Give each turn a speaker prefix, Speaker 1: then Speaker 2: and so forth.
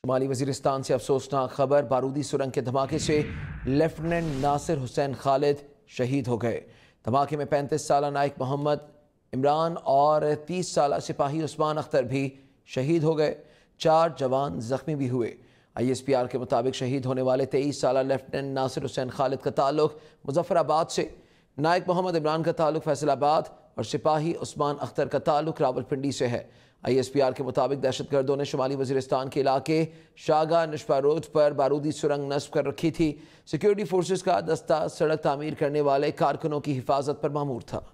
Speaker 1: शुमाली वजीरस्तान से अफसोसनाक खबर, बारूदी सुरंग के धमाके से लेफ्टिनेंट नासिर हुसैन खालिद शहीद हो गए। धमाके में पैंतीस साल नायक मोहम्मद इमरान और तीस साल सिपाही उस्मान अख्तर भी शहीद हो गए। चार जवान जख्मी भी हुए। आई एस पी आर के मुताबिक शहीद होने वाले तेईस साल लेफ्टिनेंट नासिर हुसैन खालिद का ताल्लुक मुजफ्फराबाद से। नायक मोहम्मद इमरान का ताल्लुक फैसलाबाद और सिपाही उस्मान अख्तर का ताल्लुक रावलपिंडी से है। आई एस पी आर के मुताबिक दहशत गर्दों ने शुमाली वजीरस्तान के इलाके शागा नशपा रोड पर बारूदी सुरंग नस्ब कर रखी थी। सिक्योरिटी फोर्सेज का दस्ता सड़क तामीर करने वाले कारकुनों की हिफाजत पर मामूर था।